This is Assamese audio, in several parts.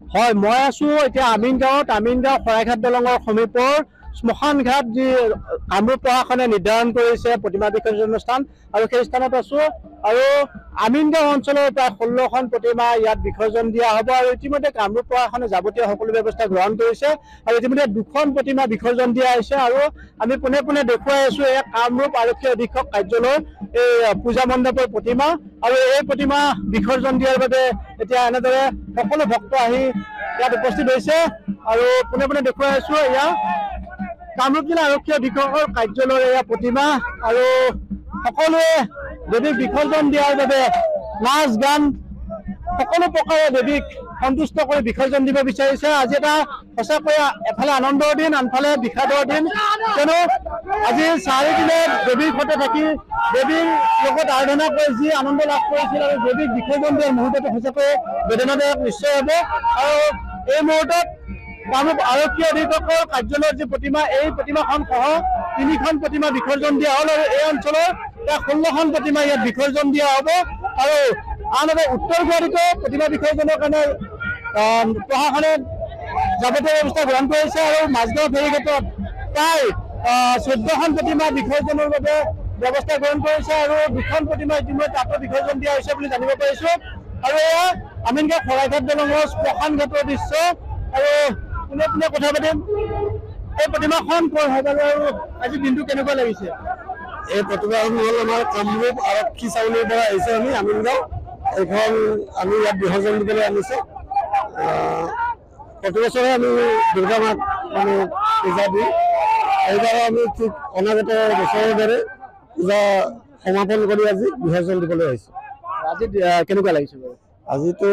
হয় মই আছো এতিয়া আমিন গাঁৱত আমিন গাঁও শৰাইঘাট দলঙৰ সমীপৰ শ্মশান ঘাট যি কামৰূপ প্ৰশাসনে নিৰ্ধাৰণ কৰিছে প্ৰতিমা বিসৰ্জনৰ স্থান আৰু সেই স্থানত আছো। আৰু আমিন গাঁও অঞ্চলৰ প্ৰায় ষোল্লখন প্ৰতিমা ইয়াত বিসৰ্জন দিয়া হ'ব আৰু ইতিমধ্যে কামৰূপ প্ৰশাসনে যাৱতীয় সকলো ব্যৱস্থা গ্ৰহণ কৰিছে আৰু ইতিমধ্যে দুখন প্ৰতিমা বিসৰ্জন দিয়া হৈছে আৰু আমি পোনে পোনে দেখুৱাই আছো এয়া কামৰূপ আৰক্ষী অধীক্ষক কাৰ্যালয়ৰ এই পূজা মণ্ডপৰ প্ৰতিমা আৰু এই প্ৰতিমা বিসৰ্জন দিয়াৰ বাবে এতিয়া এনেদৰে সকলো ভক্ত আহি ইয়াত উপস্থিত হৈছে আৰু পোনে পোনে দেখুৱাই আছো এয়া কামৰূপ জিলা আৰক্ষী অধীক্ষকৰ কাৰ্যালয়ৰ এয়া প্ৰতিমা আৰু সকলোৱে দেৱীক বিসৰ্জন দিয়াৰ বাবে নাচ গান সকলো প্ৰকাৰে দেৱীক সন্তুষ্ট কৰি বিসৰ্জন দিব বিচাৰিছে। আজি এটা সঁচাকৈয়ে এফালে আনন্দৰ দিন আনফালে বিষাদৰ দিন। কিয়নো আজি চাৰিদিনে দেৱীৰ সৈতে থাকি দেৱীৰ লগত আৰাধনা কৰি যি আনন্দ লাভ কৰিছিল আৰু দেৱীক বিসৰ্জন দিয়াৰ মুহূৰ্তটো সঁচাকৈয়ে বেদনাদায়ক নিশ্চয় হ'ব। আৰু এই মুহূৰ্তত কামৰূপ আৰক্ষী অধীক্ষকৰ কাৰ্যালয়ৰ যি প্ৰতিমা এই প্ৰতিমাখন সহ তিনিখন প্ৰতিমা বিসৰ্জন দিয়া হ'ল আৰু এই অঞ্চলৰ প্ৰায় ষোল্লখন প্ৰতিমা ইয়াত বিসৰ্জন দিয়া হ'ব। আৰু আনহাতে উত্তৰ গুৱাহাটীতো প্ৰতিমা বিসৰ্জনৰ কাৰণে প্ৰশাসনে যাৱতীয় ব্যৱস্থা গ্ৰহণ কৰিছে আৰু মাজগাঁও ফেৰীঘাটত প্ৰায় চৈধ্যখন প্ৰতিমা বিসৰ্জনৰ বাবে ব্যৱস্থা গ্ৰহণ কৰিছে আৰু দুখন প্ৰতিমা ইতিমধ্যে তাতো বিসৰ্জন দিয়া হৈছে বুলি জানিব পাৰিছো। আৰু এয়া আমিনগাঁও শৰাইঘাট দলঙৰ শ্মশান ঘাটৰ দৃশ্য। আৰু পোনে পোনে কথা পাতিম? এই প্ৰতিমাখন ক'ৰ হয় বাৰু? আৰু আজি দিনটো কেনেকুৱা লাগিছে? এই প্ৰতিমাখন হ'ল আমাৰ কামৰূপ আৰক্ষী চাউলিৰ পৰা আহিছে আমি আমিনগাঁও। এইখন আমি ইয়াত বিসৰ্জন দিবলৈ আনিছোঁ। আহ, প্ৰতি বছৰে আমি দুৰ্গা মাক মানে পূজা দিওঁ। এইবাৰো আমি ঠিক অনাগত বছৰৰ দৰে পূজা সমাপন কৰি আজি বিসৰ্জন দিবলৈ আহিছোঁ। আজি কেনেকুৱা লাগিছে বাৰু? আজিতো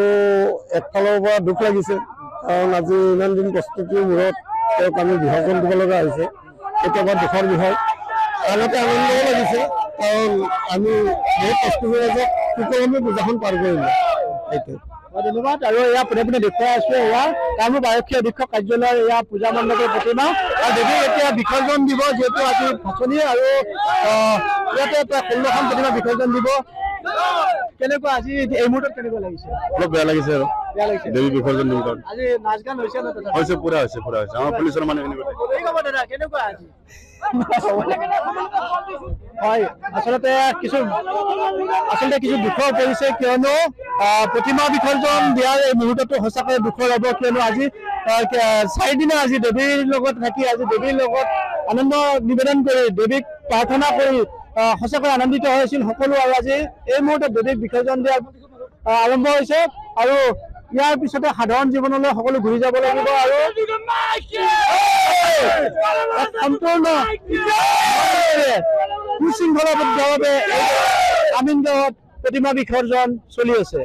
একফালৰ পৰা দুখ লাগিছে। কাৰণ আজি ইমান দিন প্ৰস্তুতিৰ মূৰত তেওঁক আমি বিসৰ্জন দিব লগা হৈছে। আমাৰ দুখৰ বিষয়। আনহাতে আনন্দও লাগিছে কাৰণ আমি বহুত কষ্টৰ মাজত সুকলমে পূজাখন পাৰ কৰিলোঁ ধন্যবাদ। আৰু এয়া পোনে পোনে দেখুৱাই আছো এয়া। কামৰূপ আৰক্ষী অধীক্ষক কাৰ্যালয়ৰ এয়া পূজা মণ্ডপৰ প্ৰতিমা। আৰু দেৱী এতিয়া বিসৰ্জন দিব যিহেতু আজি ভাচনি আৰু ইয়াতে প্ৰায় ষোল্লখন প্ৰতিমা বিসৰ্জন দিব। কেনেকুৱা আজি এই মুহূৰ্তত কেনেকুৱা লাগিছে? অলপ বেয়া লাগিছে আৰু। দেৱী বিসৰ্জন দিম কাৰণ গান হৈছে পুৰা হৈছে পুৰা হৈছে। আমাৰ পুলিচৰ মানুহখিনি আজি? হয় আচলতে কিছু আচলতে কিছু দুখৰ পৰিছে কিয়নো প্ৰতিমা বিসৰ্জন দিয়াৰ এই মুহূৰ্তটো সঁচাকৈ দুখৰ হ'ব কিয়নো আজি চাৰিদিনা আজি দেৱীৰ লগত থাকি আজি দেৱীৰ লগত আনন্দ নিবেদন কৰি দেৱীক প্ৰাৰ্থনা কৰি সঁচাকৈ আনন্দিত হৈছিল সকলো। আৰু আজি এই মুহূৰ্তত দেৱীক বিসৰ্জন দিয়াৰ আৰম্ভ হৈছে। আৰু ইয়াৰ পিছতে সাধাৰণ জীৱনলৈ সকলো ঘূৰি যাব লাগিব আৰু সম্পূৰ্ণ সুশৃংখলাবদ্ধভাৱে আমিন গাঁৱত প্ৰতিমা বিসৰ্জন চলি আছে।